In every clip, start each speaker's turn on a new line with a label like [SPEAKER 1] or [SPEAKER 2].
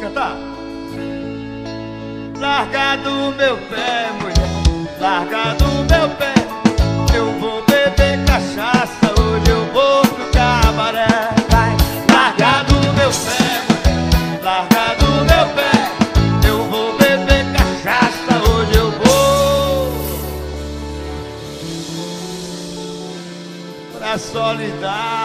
[SPEAKER 1] cantar? Larga do meu pé, mulher, larga do meu pé. Eu vou beber cachaça, hoje eu vou pro cabaré.
[SPEAKER 2] Vai,
[SPEAKER 1] larga do meu pé, mulher, larga do meu pé. Eu vou beber cachaça, hoje eu vou pra solidão.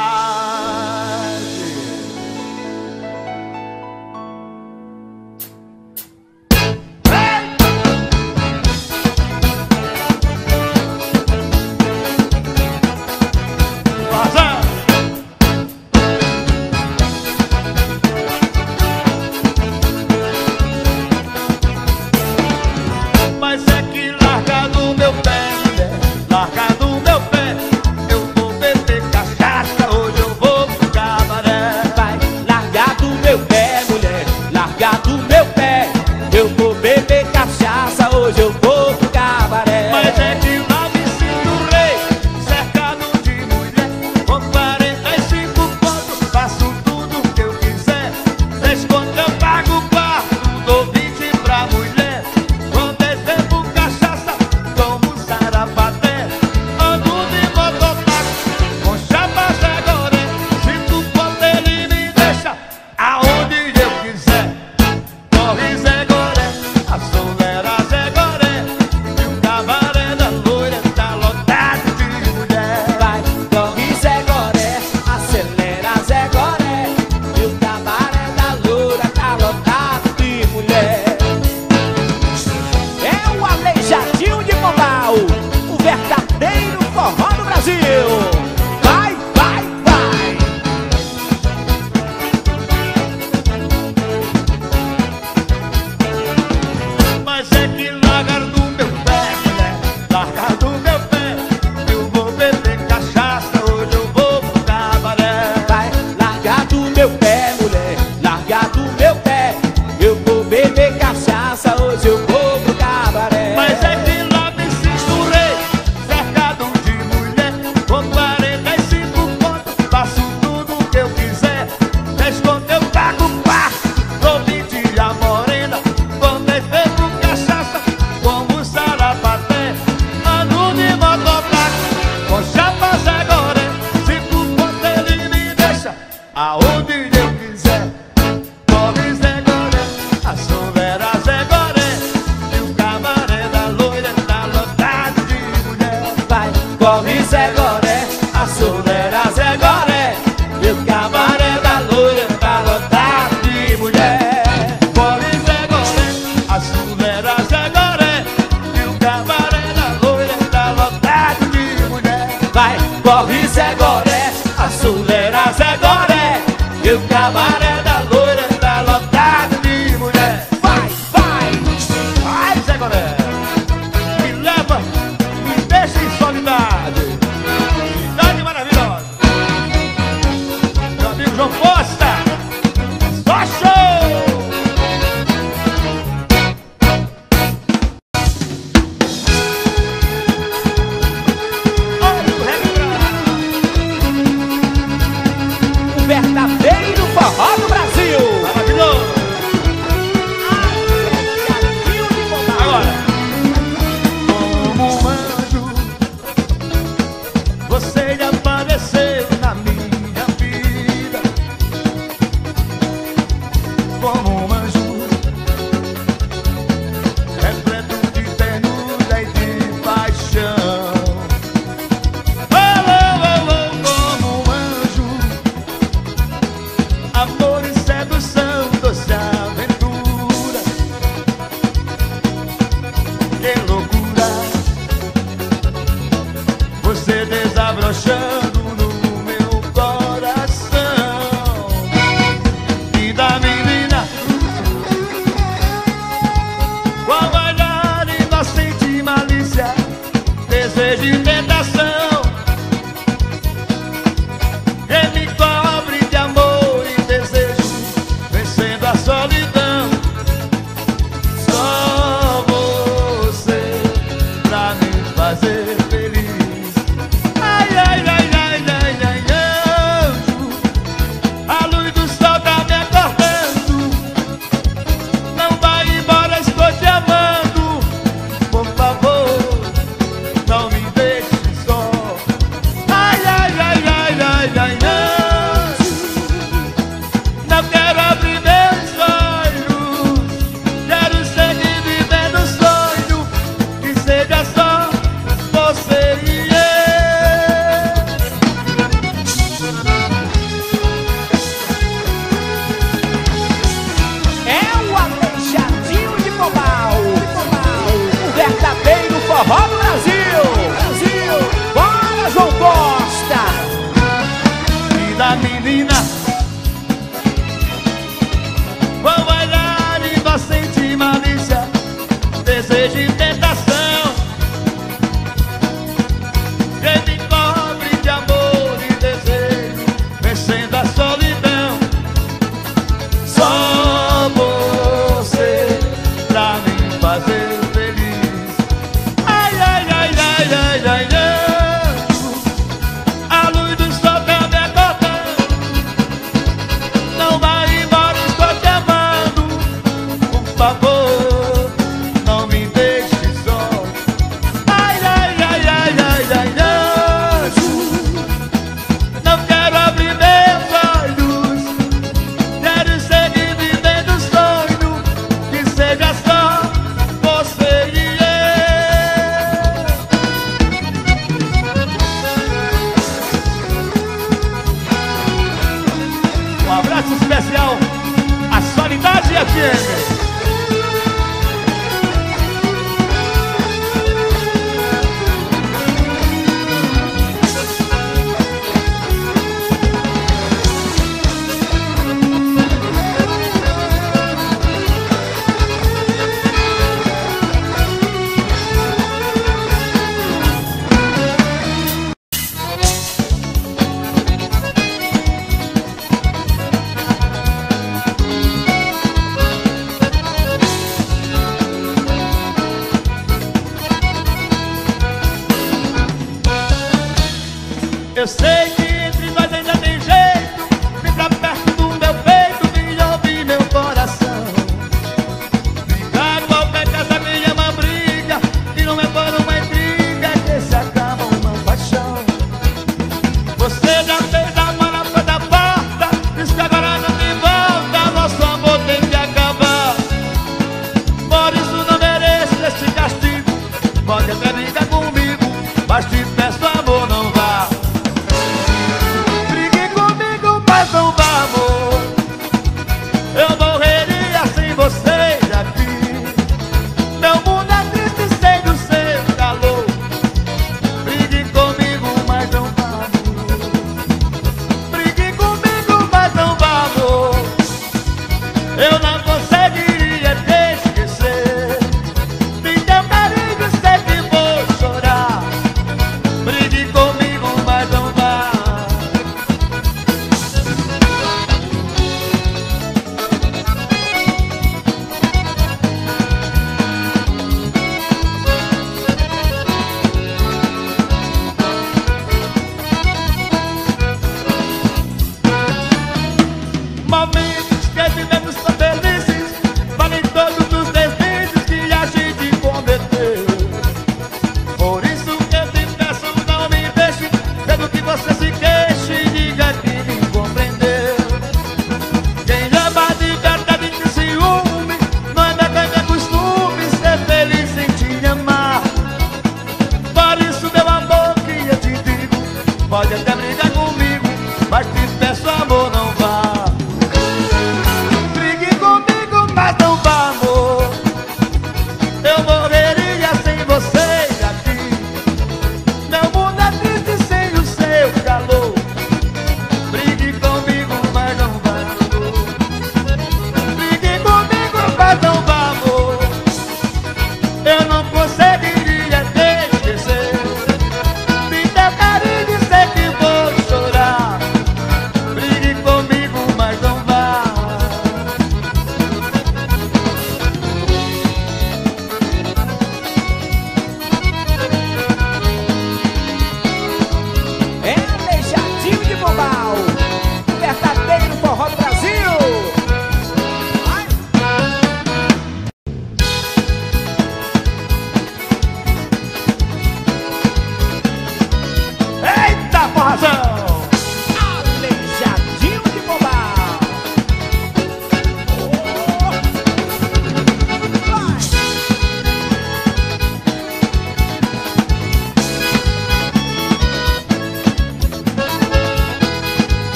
[SPEAKER 1] 谢谢。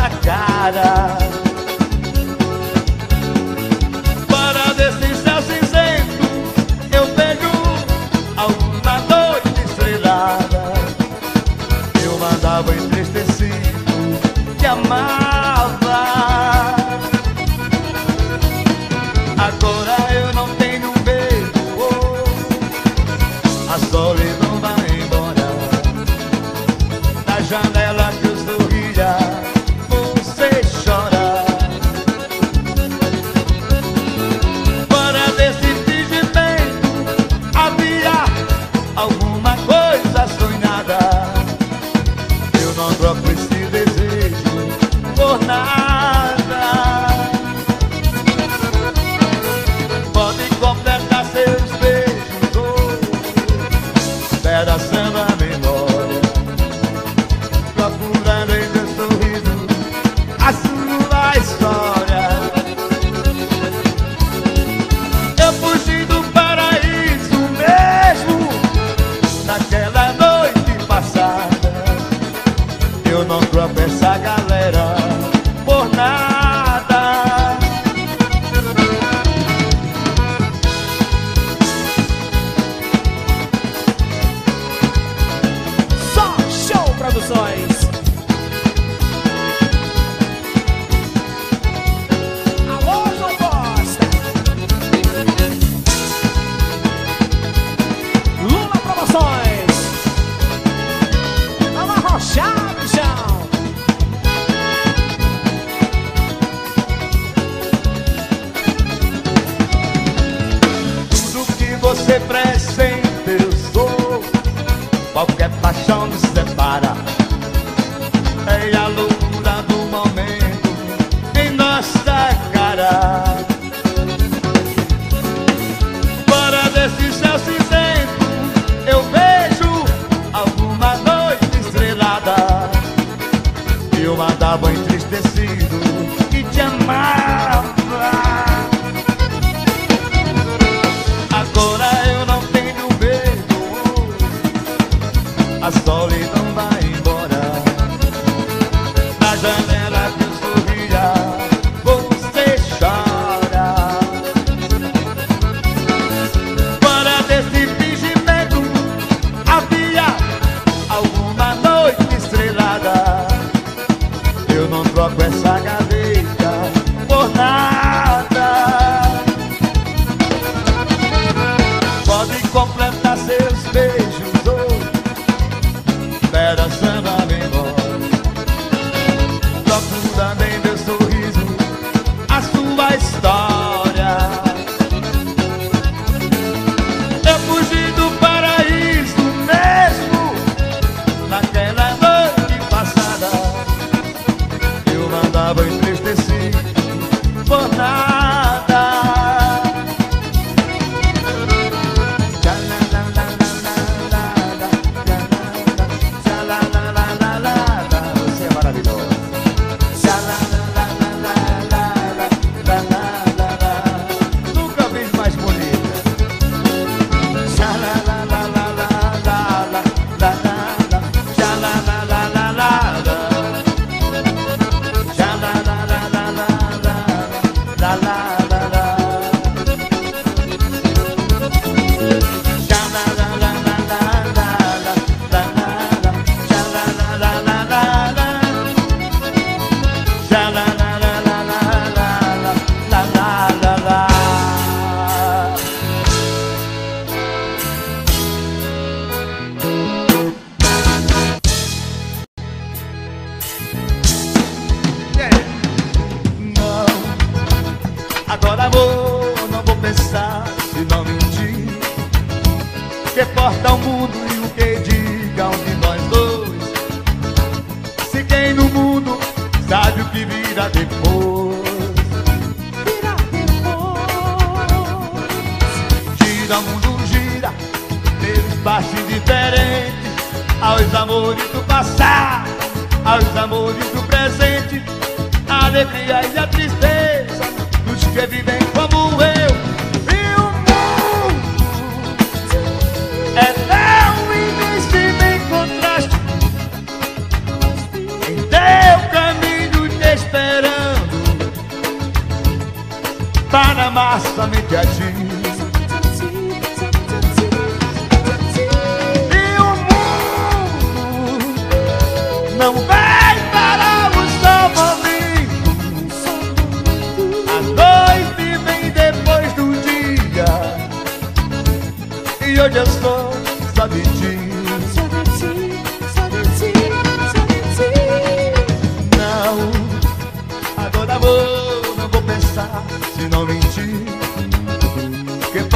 [SPEAKER 1] Nossa cara corações. progress. I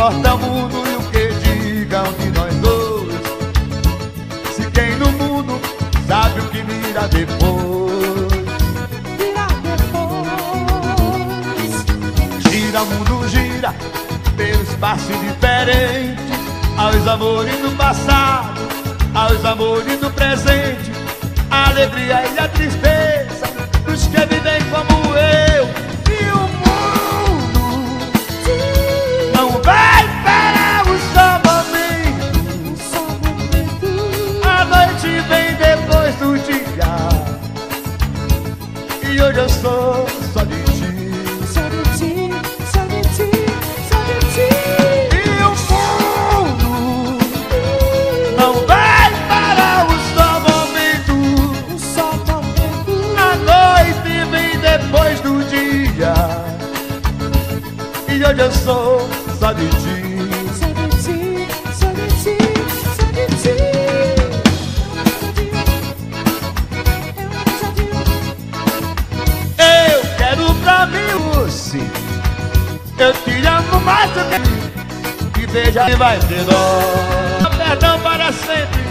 [SPEAKER 1] importa o mundo e o que digam de nós dois. Se quem no mundo sabe o que virá depois. Virá depois. Gira, o mundo gira, pelos espaço diferente Aos amores do passado, aos amores do presente. Alegria e a tristeza beija e vai ter dó. Perdão para sempre,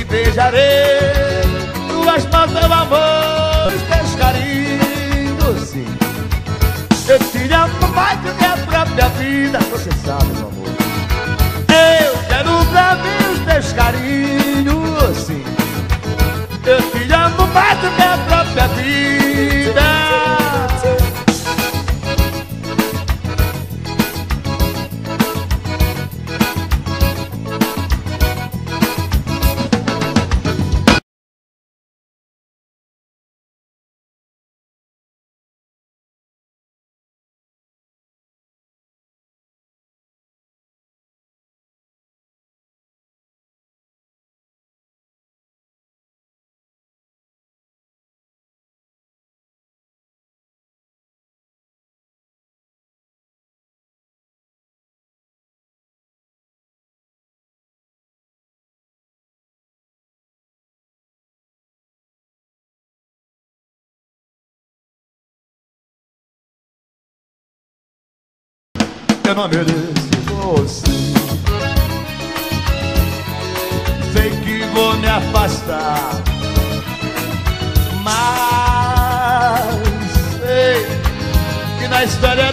[SPEAKER 1] e beijarei tuas mãos, meu amor, os teus carinhos, sim. Eu te amo mais do que a própria vida, você sabe, meu amor. Eu quero pra mim os teus carinhos, sim. Eu te amo mais do que a própria vida. Eu não mereço você. Sei que vou me afastar, mas sei que na história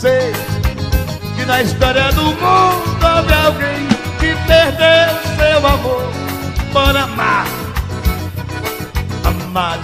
[SPEAKER 1] Sei que na história do mundo houve alguém que perdeu seu amor por amar, amar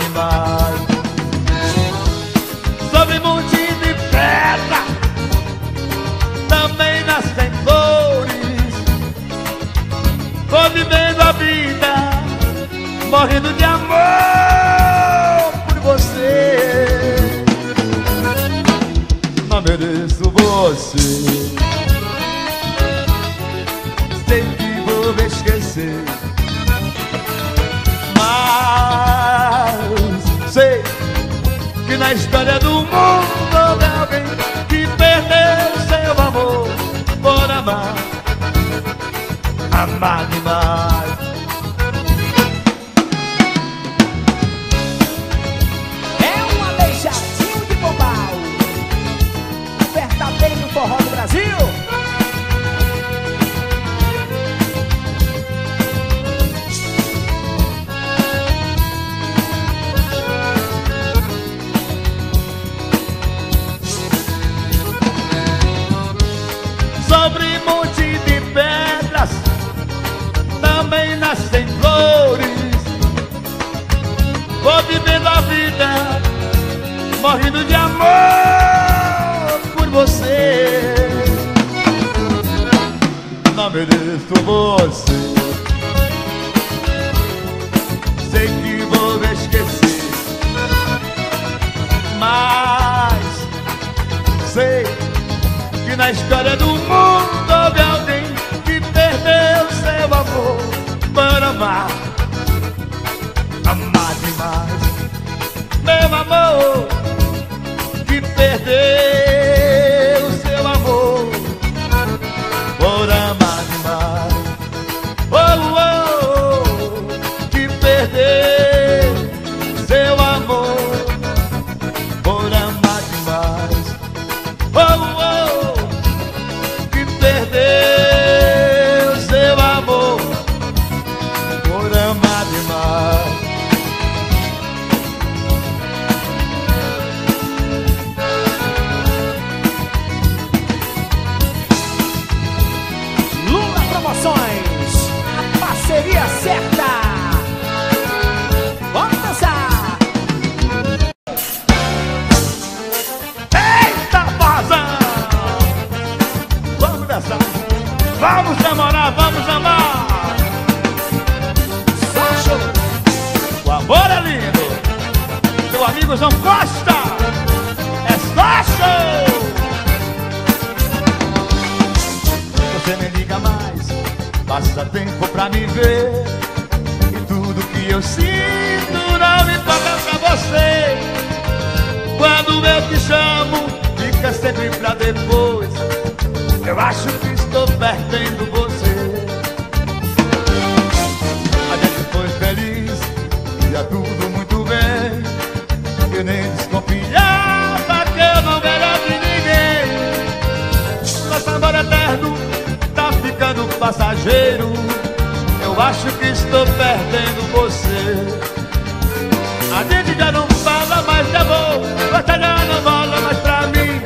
[SPEAKER 1] A gente já não fala mais de amor, você já não fala mais pra mim.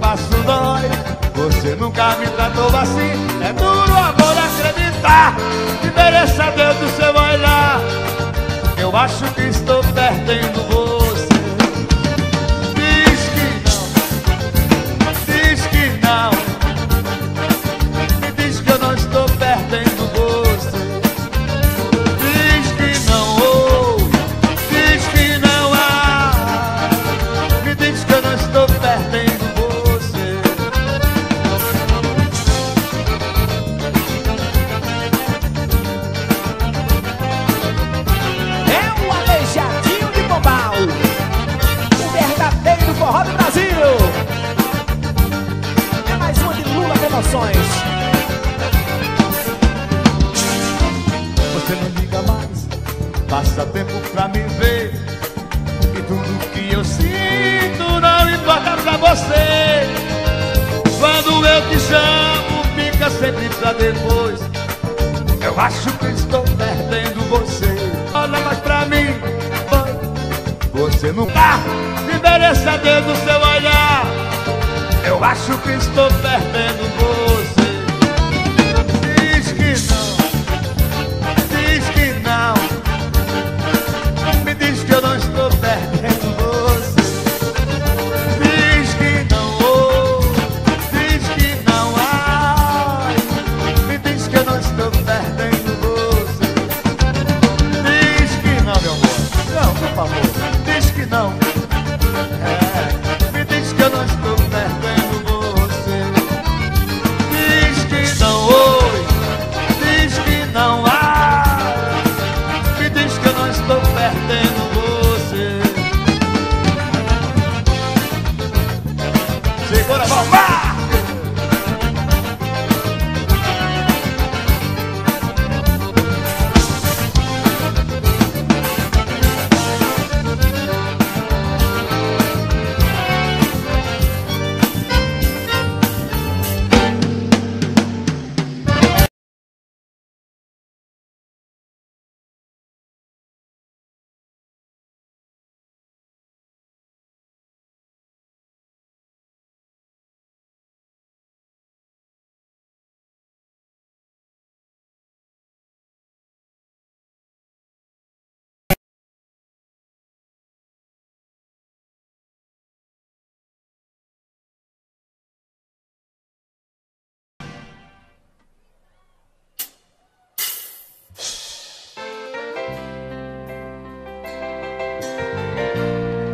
[SPEAKER 1] Passo dói, você nunca me tratou assim. É duro agora acreditar que mereça Deus do vai olhar. Eu acho que estou Acho que estou perdendo o.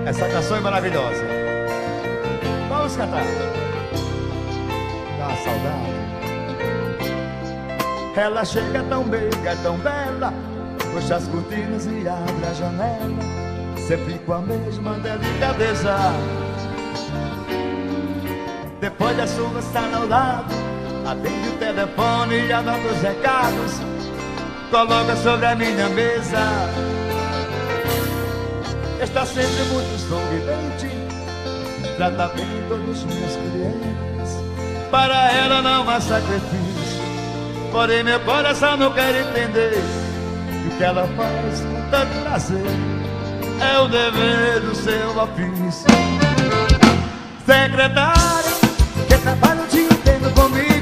[SPEAKER 1] Essa canção é maravilhosa. Vamos cantar. Dá saudade. Ela chega tão beiga, tão bela. Puxa as cortinas e abre a janela. Sempre com a mesma delicadeza. Depois da chuva está ao lado. Atende o telefone e anota os recados. Coloca sobre a minha mesa. Está sempre muito sorridente. Trata tá bem todos os meus clientes. Para ela não há sacrifício. Porém meu coração não quer entender que o que ela faz com tanto prazer É o dever do seu ofício. Secretária, que trabalha o dia inteiro comigo.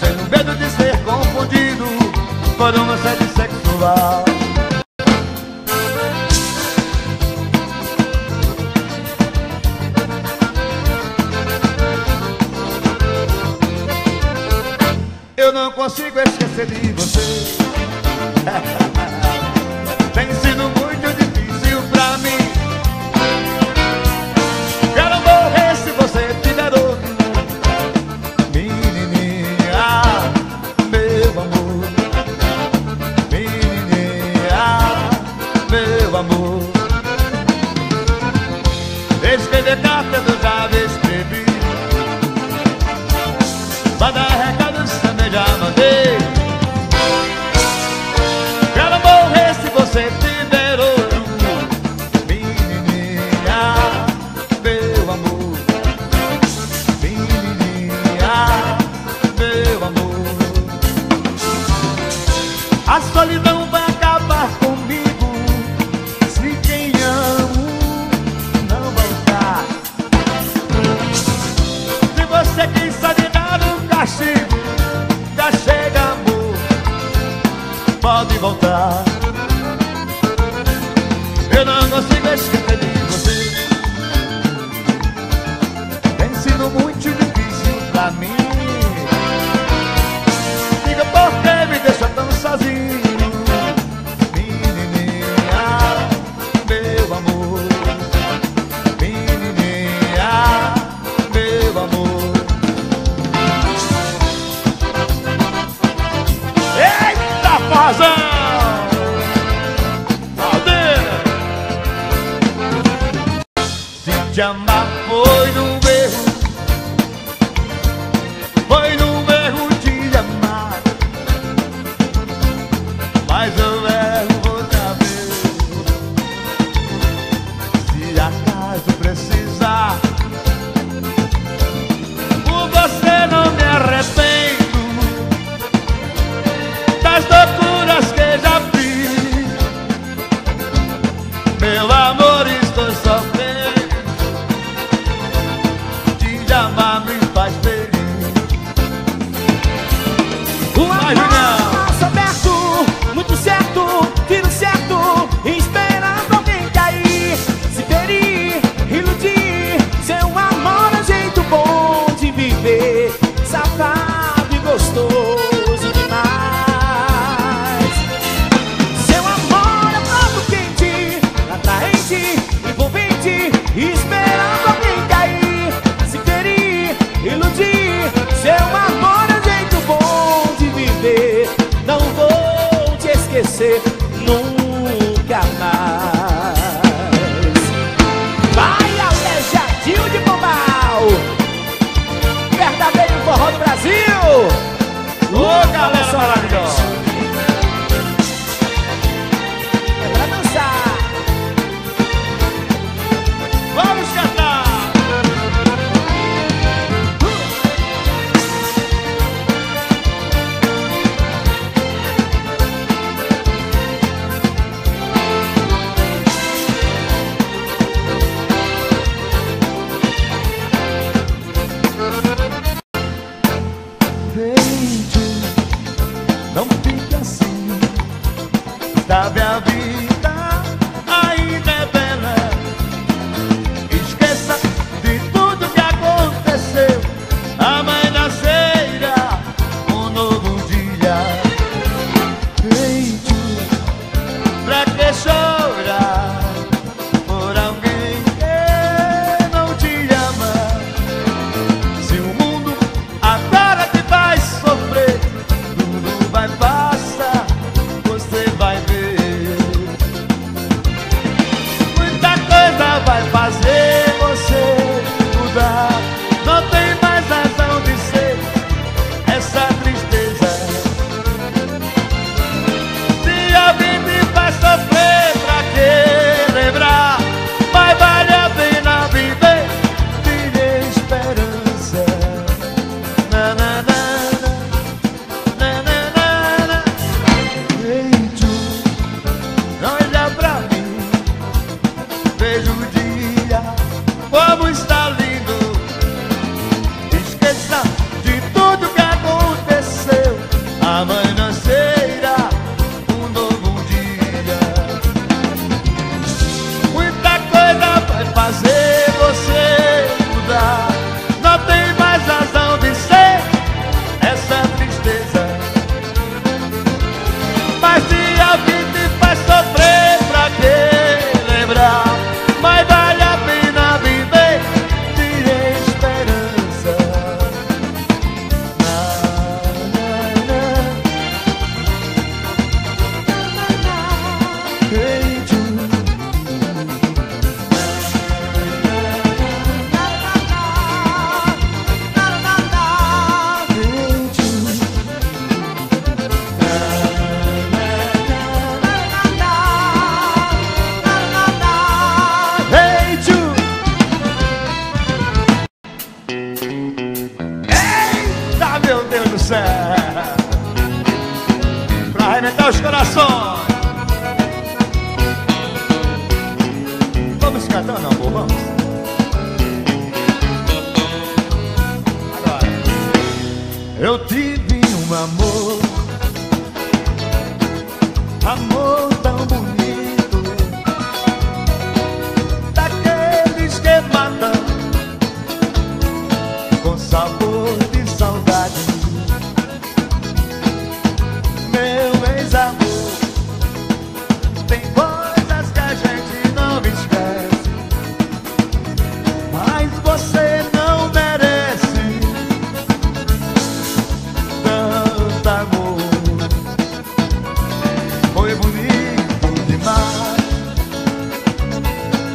[SPEAKER 1] Sem medo de ser confundido por uma sede sexual. Eu não consigo esquecer de você. você
[SPEAKER 2] nunca mais. Vai, Alejadinho de Pombal, verdadeiro forró do Brasil.
[SPEAKER 1] Ô, galera,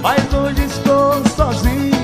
[SPEAKER 1] mas hoje estou sozinho.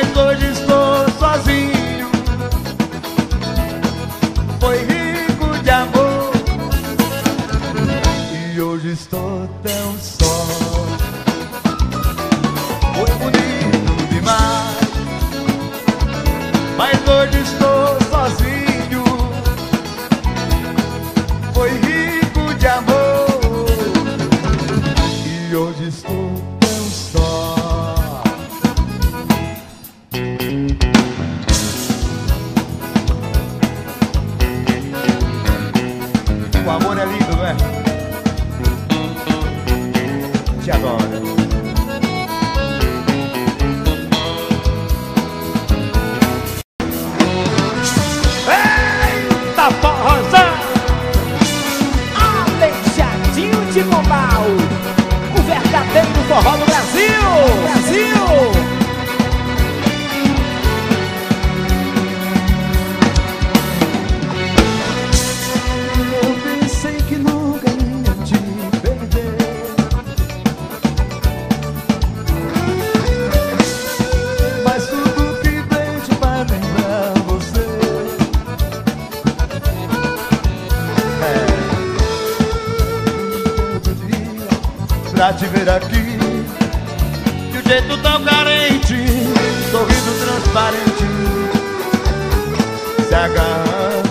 [SPEAKER 1] mas hoje estou sozinho. Foi rico de amor e hoje estou tão sozinho. te ver aqui. De um jeito tão carente Sorriso transparente Se agarrando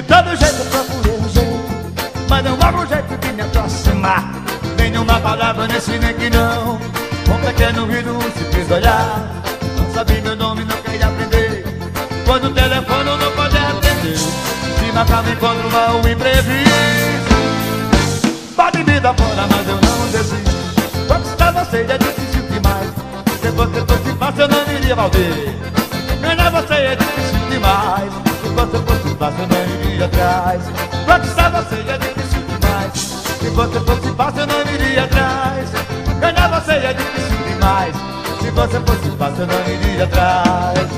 [SPEAKER 1] De todo jeito procurei um jeito Mas não há um jeito de me aproximar. Nenhuma palavra nesse nem que não. Um pequeno rio um simples olhar. Não sabia meu nome, não queria aprender. Quando o telefone não
[SPEAKER 2] pode atender Se Natal me encontro
[SPEAKER 1] mal um imprevisto. Pode me dar fora, mas eu não desisto. Conquistar você é difícil demais. Se você fosse fácil eu não iria maldir Menor você é difícil demais. Enquanto eu fosse fácil, eu não iria atrás. Conquistar você é difícil demais. Enquanto eu fosse fácil, eu não iria atrás. Ganhar você é difícil demais. Se você fosse fácil, eu não iria atrás.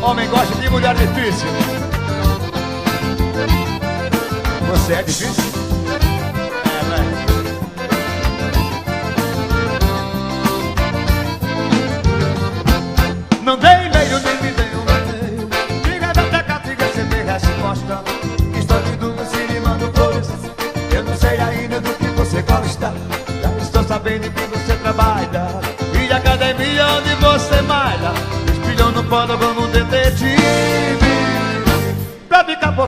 [SPEAKER 1] homem gosta de mulher difícil. Você é difícil?